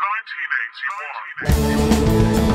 1981.